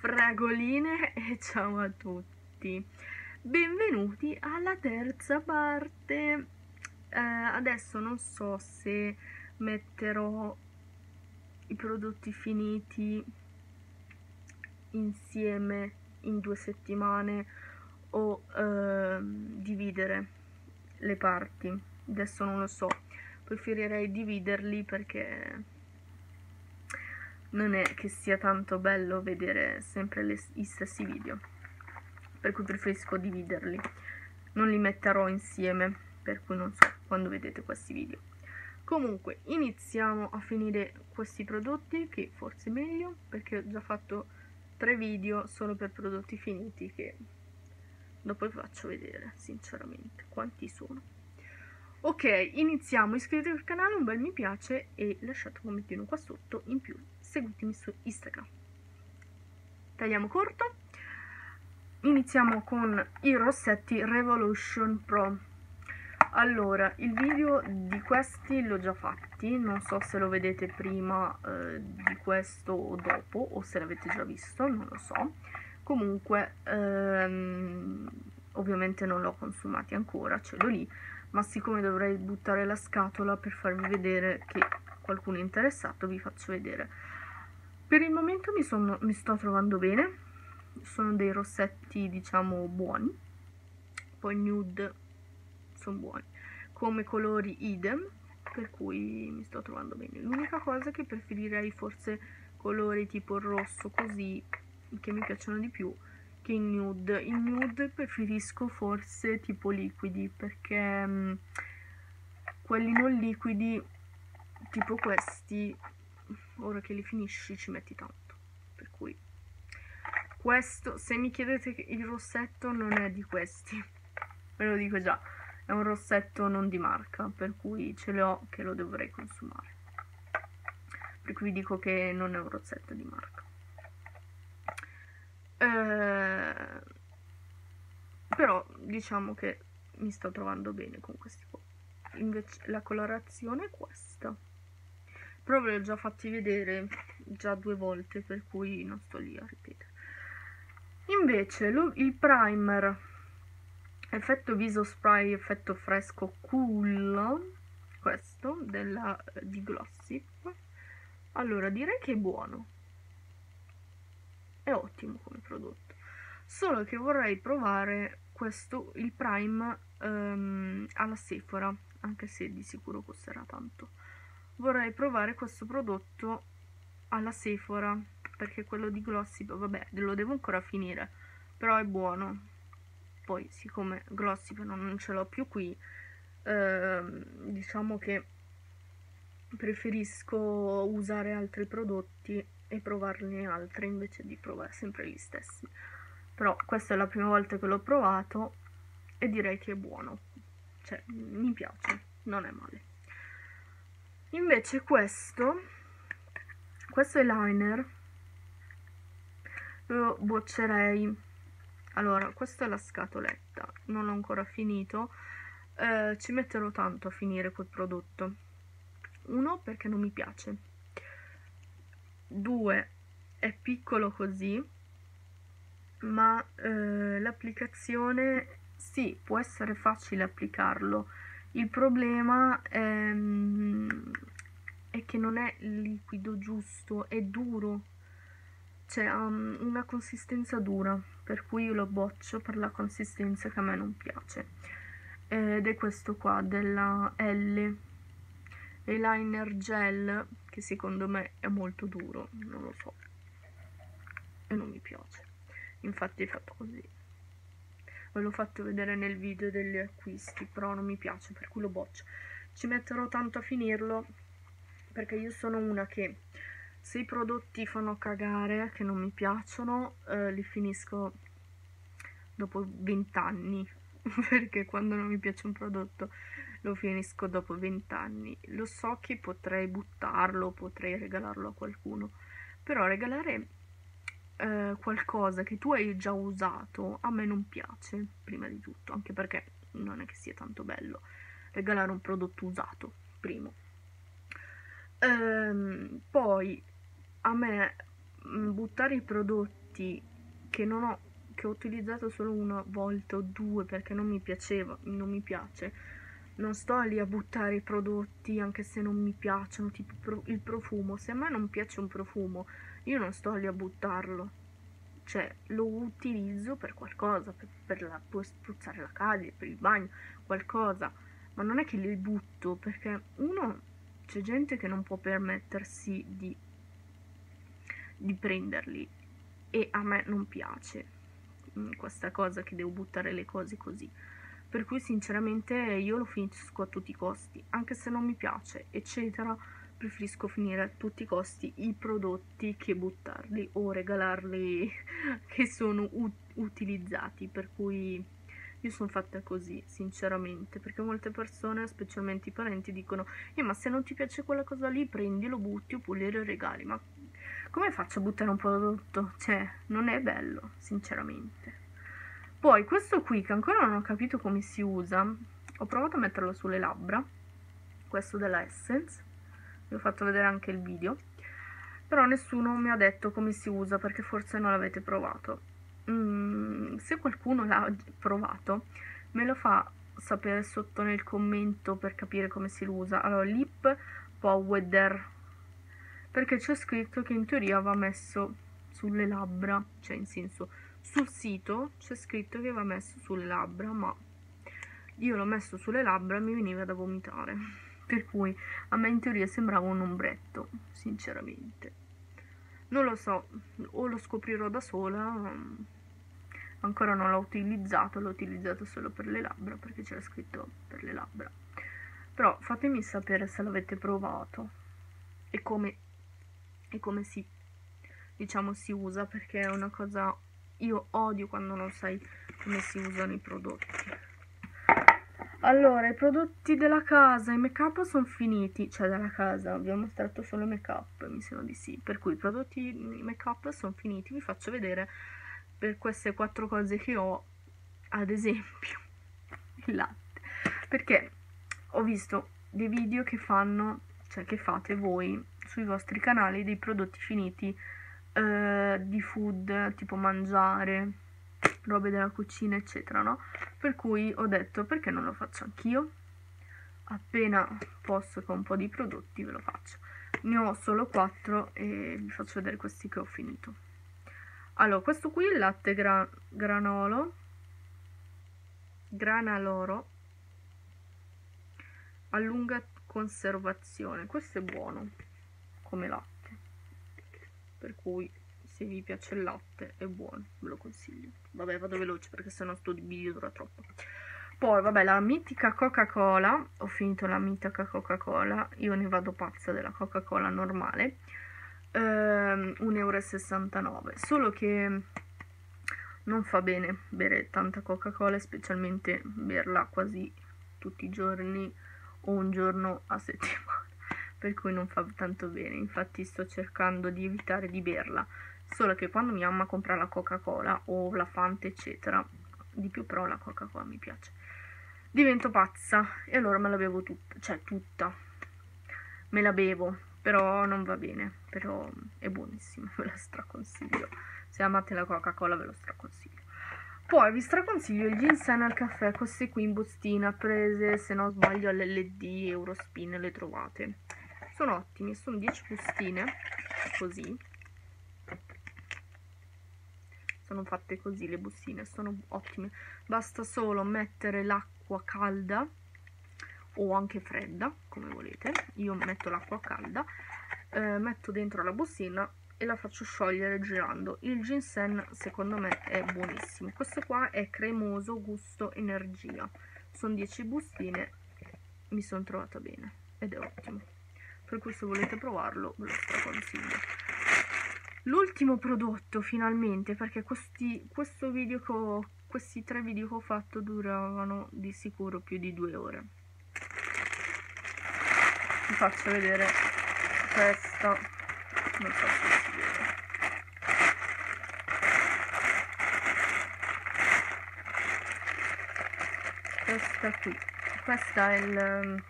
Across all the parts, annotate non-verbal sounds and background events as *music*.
fragoline e ciao a tutti. Benvenuti alla terza parte. Eh, adesso non so se metterò i prodotti finiti insieme in due settimane o eh, dividere le parti. Adesso non lo so. Preferirei dividerli perché non è che sia tanto bello vedere sempre le, gli stessi video. Per cui preferisco dividerli. Non li metterò insieme per cui non so quando vedete questi video. Comunque iniziamo a finire questi prodotti che forse è meglio perché ho già fatto tre video solo per prodotti finiti che dopo vi faccio vedere sinceramente quanti sono. Ok iniziamo. Iscrivetevi al canale un bel mi piace e lasciate un commentino qua sotto. In più seguitemi su Instagram. Tagliamo corto. Iniziamo con i rossetti Revolution Pro. Allora, il video di questi l'ho già fatti, non so se lo vedete prima eh, di questo o dopo, o se l'avete già visto, non lo so. Comunque, ehm, ovviamente non l'ho consumati ancora, ce l'ho lì, ma siccome dovrei buttare la scatola per farvi vedere che qualcuno è interessato, vi faccio vedere per il momento mi, sono, mi sto trovando bene, sono dei rossetti diciamo buoni, poi nude sono buoni, come colori idem, per cui mi sto trovando bene. L'unica cosa che preferirei forse colori tipo il rosso così, che mi piacciono di più, che in nude. In nude preferisco forse tipo liquidi, perché mm, quelli non liquidi, tipo questi, ora che li finisci ci metti tanto. Per cui questo se mi chiedete il rossetto non è di questi *laughs* ve lo dico già è un rossetto non di marca per cui ce l'ho che lo dovrei consumare. Per cui vi dico che non è un rossetto di marca. Eh, però diciamo che mi sto trovando bene con questi qua. Invece la colorazione è questa però ve li ho già fatti vedere già due volte per cui non sto lì a ripetere. Invece lo, il primer. Effetto viso spray effetto fresco cool questo della, di Glossip. Allora direi che è buono. È ottimo come prodotto. Solo che vorrei provare questo il prime um, alla Sephora anche se di sicuro costerà tanto vorrei provare questo prodotto alla Sephora perché quello di Glossip, vabbè, lo devo ancora finire, però è buono. Poi, siccome Glossip non ce l'ho più qui, eh, diciamo che preferisco usare altri prodotti e provarne altri invece di provare sempre gli stessi. Però questa è la prima volta che l'ho provato e direi che è buono. Cioè, mi piace, non è male invece questo questo eyeliner lo boccerei. Allora questa è la scatoletta non l'ho ancora finito. Eh, ci metterò tanto a finire quel prodotto. Uno perché non mi piace. Due è piccolo così ma eh, l'applicazione sì può essere facile applicarlo il problema è, ehm, è che non è liquido giusto, è duro, cioè ha um, una consistenza dura, per cui io lo boccio per la consistenza che a me non piace. Ed è questo qua della L, eyeliner gel, che secondo me è molto duro, non lo so, e non mi piace. Infatti è fatto così ve l'ho fatto vedere nel video degli acquisti però non mi piace per cui lo boccio. Ci metterò tanto a finirlo perché io sono una che se i prodotti fanno cagare che non mi piacciono eh, li finisco dopo 20 anni *laughs* perché quando non mi piace un prodotto lo finisco dopo 20 anni lo so che potrei buttarlo potrei regalarlo a qualcuno però regalare eh, qualcosa che tu hai già usato a me non piace, prima di tutto, anche perché non è che sia tanto bello regalare un prodotto usato, primo. Ehm, poi a me mm, buttare i prodotti che non ho che ho utilizzato solo una volta o due perché non mi piaceva, non mi piace. Non sto lì a buttare i prodotti anche se non mi piacciono, tipo il profumo. Se a me non piace un profumo, io non sto lì a buttarlo. Cioè, lo utilizzo per qualcosa, per, per la, spruzzare la casa, per il bagno, qualcosa. Ma non è che li butto, perché uno, c'è gente che non può permettersi di, di prenderli e a me non piace Mm, questa cosa che devo buttare le cose così. Per cui sinceramente io lo finisco a tutti i costi, anche se non mi piace, eccetera, preferisco finire a tutti i costi i prodotti che buttarli o regalarli *laughs* che sono ut utilizzati, per cui io sono fatta così, sinceramente, perché molte persone, specialmente i parenti, dicono eh, ma se non ti piace quella cosa lì, prendi, lo butti oppure lo regali, ma come faccio a buttare un prodotto? Cioè, non è bello, sinceramente. Poi, questo qui, che ancora non ho capito come si usa, ho provato a metterlo sulle labbra, questo della Essence, vi ho fatto vedere anche il video, però nessuno mi ha detto come si usa, perché forse non l'avete provato. Mm, se qualcuno l'ha provato, me lo fa sapere sotto nel commento per capire come si usa. Allora, Lip Powder perché c'è scritto che in teoria va messo sulle labbra, cioè in senso sul sito c'è scritto che va messo sulle labbra, ma io l'ho messo sulle labbra e mi veniva da vomitare. Per cui a me in teoria sembrava un ombretto, sinceramente. Non lo so, o lo scoprirò da sola, ancora non l'ho utilizzato, l'ho utilizzato solo per le labbra perché c'era scritto per le labbra. Però fatemi sapere se l'avete provato e come e come si diciamo si usa perché è una cosa io odio quando non sai come si usano i prodotti allora i prodotti della casa i make up sono finiti cioè della casa abbiamo mostrato solo make up mi sembra di sì per cui i prodotti make up sono finiti. Vi faccio vedere per queste quattro cose che ho ad esempio *laughs* il latte. Perché ho visto dei video che fanno cioè che fate voi sui vostri canali dei prodotti finiti eh, di food, tipo mangiare, robe della cucina, eccetera, no? Per cui ho detto perché non lo faccio anch'io? Appena posso con un po' di prodotti ve lo faccio. Ne ho solo 4 e vi faccio vedere questi che ho finito. Allora, questo qui è il latte gra granolo, granaloro, a lunga conservazione. Questo è buono come latte per cui se vi piace il latte è buono ve lo consiglio. Vabbè vado veloce perché sennò sto video dura troppo. Poi vabbè la mitica coca cola ho finito la mitica coca cola io ne vado pazza della coca cola normale ehm, 1,69 euro solo che non fa bene bere tanta coca cola specialmente berla quasi tutti i giorni o un giorno a settimana *laughs* per cui non fa tanto bene, infatti sto cercando di evitare di berla, solo che quando mia mamma compra la Coca-Cola o la Fanta eccetera, di più però la Coca-Cola mi piace, divento pazza e allora me la bevo tutta, cioè tutta, me la bevo, però non va bene, però è buonissima, *laughs* ve la straconsiglio, se amate la Coca-Cola ve lo straconsiglio. Poi vi straconsiglio il ginseng al caffè, queste qui in bustina, prese se non sbaglio all'LD, Eurospin, le trovate. Sono ottimi sono 10 bustine così sono fatte così le bustine sono ottime. Basta solo mettere l'acqua calda o anche fredda come volete. Io metto l'acqua calda eh, metto dentro la bustina e la faccio sciogliere girando. Il ginseng secondo me è buonissimo. Questo qua è cremoso gusto energia. Sono 10 bustine mi sono trovata bene ed è ottimo. Per cui se volete provarlo ve lo straconsiglio l'ultimo prodotto finalmente perché questi, questo video che ho, questi tre video che ho fatto duravano di sicuro più di due ore. Vi faccio vedere questa. Non so se si vede. Questa qui. Questa è il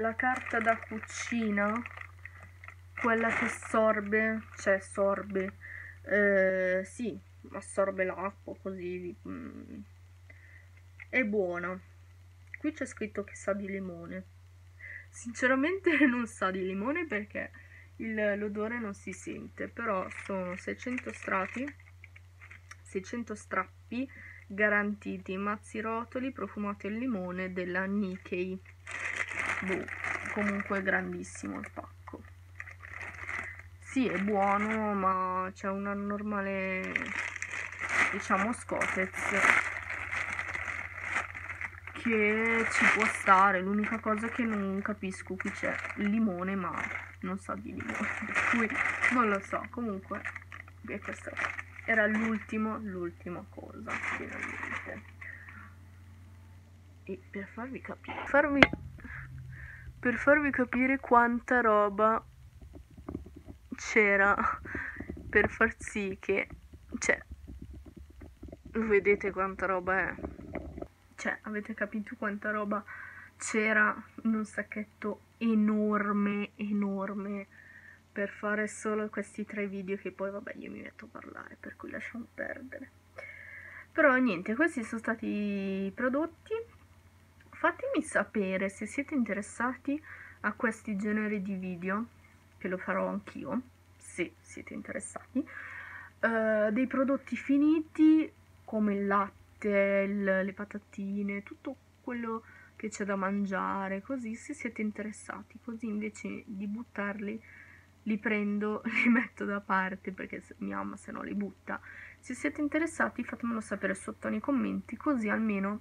la carta da cucina quella che sorbe, cioè sorbe, eh, sì, assorbe l'acqua così, mm, è buona. Qui c'è scritto che sa di limone. Sinceramente *laughs* non sa di limone perché l'odore non si sente, però sono 600 strati, 600 strappi garantiti, mazzi rotoli, profumato al limone della Nikkei. Boh, comunque grandissimo il pacco. Sì, è buono, ma c'è una normale, diciamo, scotez che ci può stare. L'unica cosa che non capisco qui c'è il limone, ma non sa di limone, per cui non lo so. Comunque, è questo era l'ultimo, l'ultima cosa, finalmente. E per farvi capire, farvi, per farvi capire quanta roba c'era per far sì che, cioè, vedete quanta roba è? Cioè, avete capito quanta roba c'era? In un sacchetto enorme, enorme per fare solo questi tre video che poi vabbè io mi metto a parlare per cui lasciamo perdere. Però niente questi sono stati i prodotti. Fatemi sapere se siete interessati a questi generi di video che lo farò anch'io se siete interessati uh, dei prodotti finiti come il latte il, le patatine tutto quello che c'è da mangiare così se siete interessati così invece di buttarli li prendo, *laughs* li metto da parte perché mia mamma se no li butta. Se siete interessati fatemelo sapere sotto nei commenti così almeno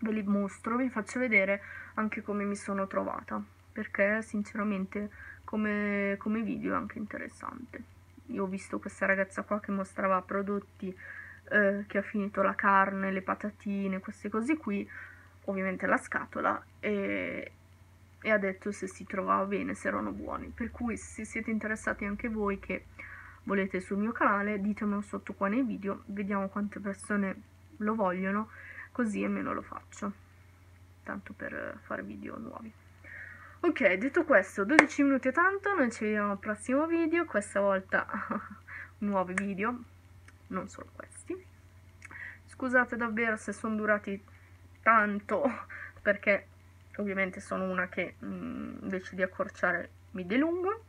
ve li mostro, vi faccio vedere anche come mi sono trovata perché sinceramente come, come video anche interessante. Io ho visto questa ragazza qua che mostrava prodotti eh, che ha finito la carne, le patatine, queste cose qui, ovviamente la scatola e, e ha detto se si trovava bene, se erano buoni. Per cui se siete interessati anche voi che volete sul mio canale, ditemelo sotto qua nei video, vediamo quante persone lo vogliono, così almeno lo faccio, tanto per fare video nuovi. Ok, detto questo, 12 minuti e tanto, noi ci vediamo al prossimo video, questa volta *laughs* nuovi video, non solo questi. Scusate davvero se sono durati tanto, *laughs* perché ovviamente sono una che mh, mm, invece di accorciare mi delungo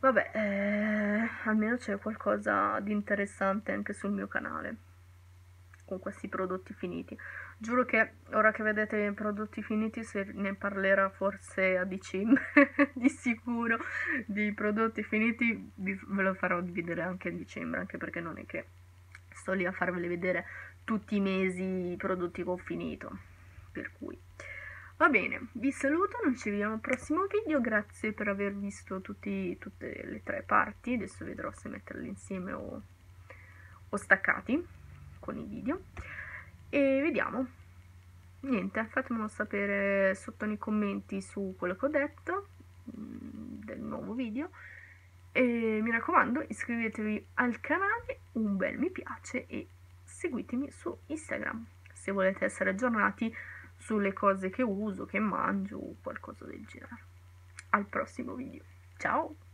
vabbè eh, almeno c'è qualcosa di interessante anche sul mio canale con questi prodotti finiti giuro che ora che vedete i prodotti finiti se ne parlerà forse a dicembre *laughs* di sicuro. Di prodotti finiti ve lo farò vedere anche a dicembre anche perché non è che sto lì a farveli vedere tutti i mesi i prodotti che ho finito. Per cui Va bene, vi saluto, noi ci vediamo al prossimo video, grazie per aver visto tutti, tutte le tre parti, adesso vedrò se metterle insieme o, o staccati con i video e vediamo. Niente, fatemelo sapere sotto nei commenti su quello che ho detto mm, del nuovo video e mi raccomando iscrivetevi al canale, un bel mi piace e seguitemi su Instagram se volete essere aggiornati sulle cose che uso, che mangio o qualcosa del genere. Al prossimo video. Ciao!